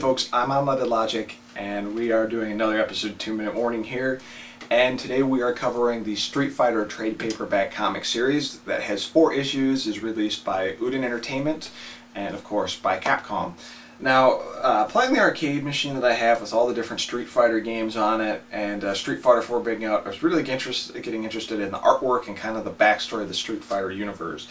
folks, I'm Unleaded Logic and we are doing another episode of 2 Minute Warning here and today we are covering the Street Fighter trade paperback comic series that has four issues, is released by Udon Entertainment and of course by Capcom. Now, uh, playing the arcade machine that I have with all the different Street Fighter games on it and uh, Street Fighter 4 being out, I was really getting interested in the artwork and kind of the backstory of the Street Fighter universe.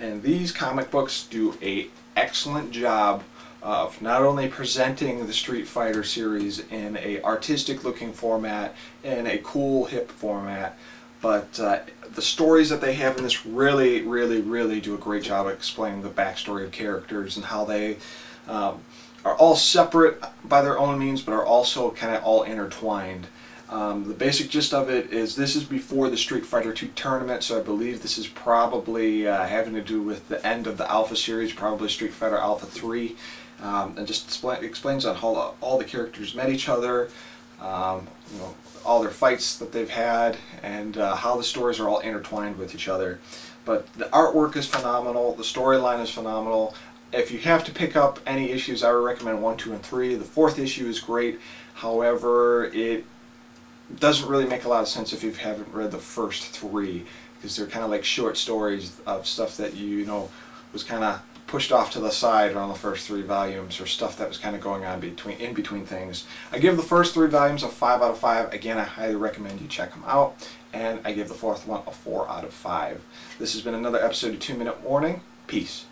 And these comic books do a excellent job of not only presenting the Street Fighter series in a artistic looking format, in a cool hip format, but uh, the stories that they have in this really, really, really do a great job explaining the backstory of characters and how they um, are all separate by their own means, but are also kind of all intertwined. Um, the basic gist of it is this is before the Street Fighter II tournament, so I believe this is probably uh, having to do with the end of the Alpha series, probably Street Fighter Alpha 3, um, and just explains on how all the characters met each other, um, you know, all their fights that they've had, and uh, how the stories are all intertwined with each other. But the artwork is phenomenal, the storyline is phenomenal. If you have to pick up any issues, I would recommend 1, 2, and 3. The fourth issue is great, however, it doesn't really make a lot of sense if you haven't read the first three because they're kind of like short stories of stuff that you, know was kind of pushed off to the side on the first three volumes or stuff that was kind of going on between in between things. I give the first three volumes a 5 out of 5. Again, I highly recommend you check them out. And I give the fourth one a 4 out of 5. This has been another episode of 2 Minute Warning. Peace.